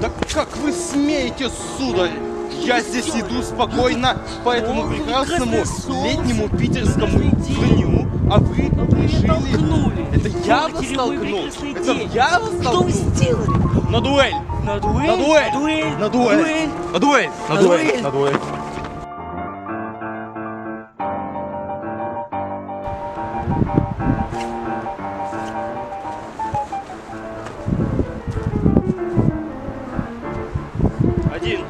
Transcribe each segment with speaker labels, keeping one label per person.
Speaker 1: Да как вы смеете, сударь? Я здесь иду спокойно по этому прекрасному летнему питерскому дню, а вы решили...
Speaker 2: толкнули.
Speaker 1: Это я вас толкнул? Это я вас
Speaker 2: Что вы
Speaker 1: толкнул?
Speaker 2: сделали?
Speaker 1: На дуэль!
Speaker 2: На дуэль?
Speaker 1: На дуэль! На дуэль! На дуэль! На дуэль! На дуэль! Один.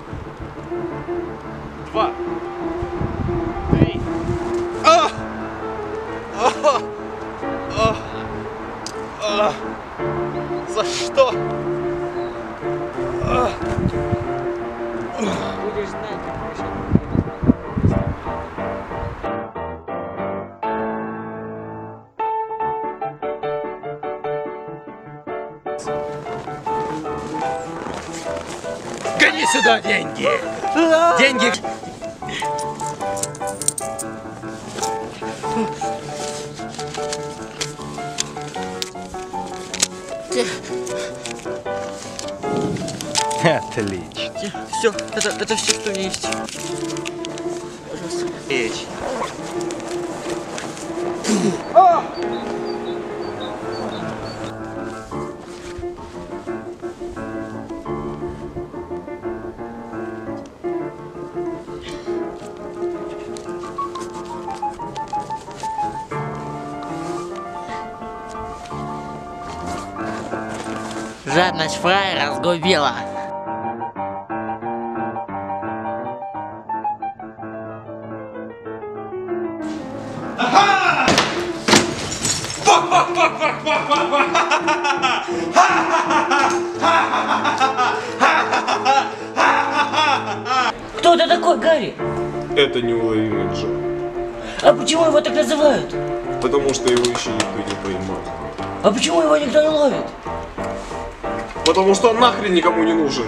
Speaker 1: А! За что? А!
Speaker 2: Будешь знать.
Speaker 1: Гони сюда деньги! Деньги! Отлично.
Speaker 2: Все, это, это все, что у меня есть. Пожалуйста.
Speaker 1: Речь.
Speaker 2: Жадность фраера разгубила. Кто это такой, Гарри?
Speaker 3: Это неуловимый Джо.
Speaker 2: А почему его так называют?
Speaker 3: Потому что его еще никто не поймал.
Speaker 2: А почему его никто не ловит?
Speaker 3: Потому что он нахрен никому не нужен.